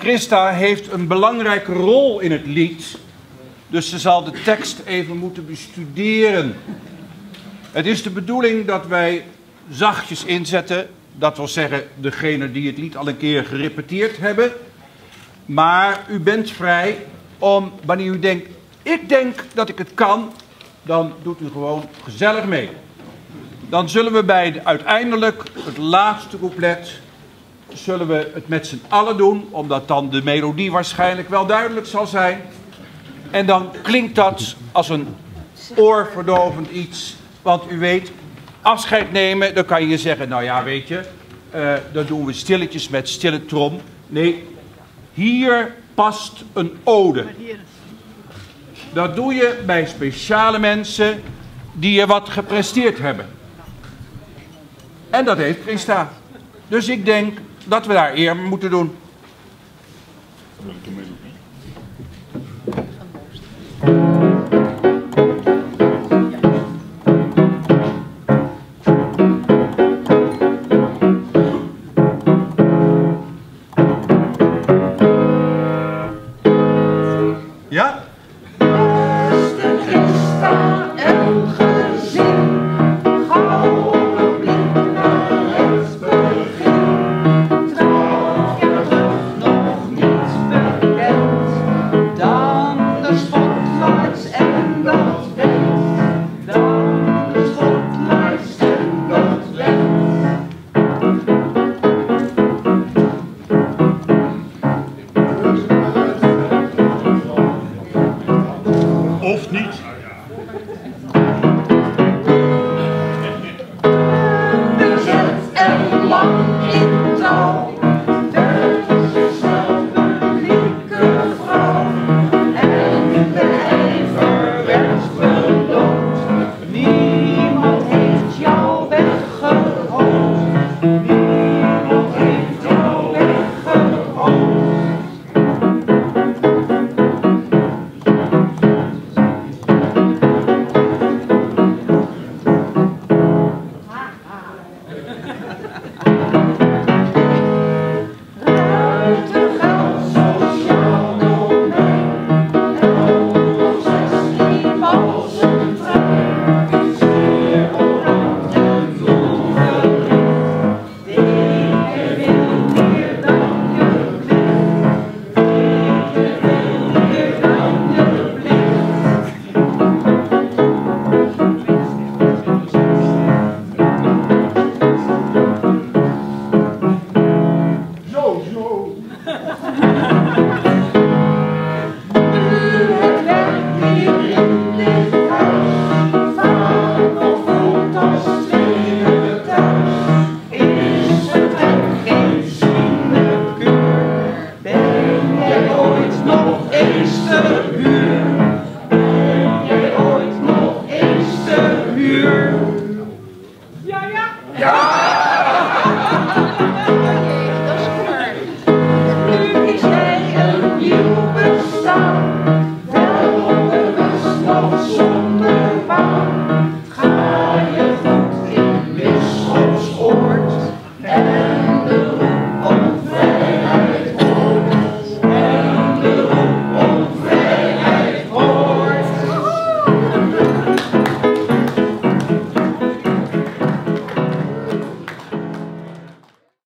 Christa heeft een belangrijke rol in het lied, dus ze zal de tekst even moeten bestuderen. Het is de bedoeling dat wij zachtjes inzetten, dat wil zeggen degene die het lied al een keer gerepeteerd hebben. Maar u bent vrij om, wanneer u denkt, ik denk dat ik het kan, dan doet u gewoon gezellig mee. Dan zullen we bij de, uiteindelijk het laatste couplet, zullen we het met z'n allen doen, omdat dan de melodie waarschijnlijk wel duidelijk zal zijn. En dan klinkt dat als een oorverdovend iets, want u weet, afscheid nemen, dan kan je zeggen, nou ja, weet je, uh, dat doen we stilletjes met stille trom. Nee, hier past een ode. Dat doe je bij speciale mensen die je wat gepresteerd hebben. En dat heeft Christa. Dus ik denk dat we daar eer moeten doen.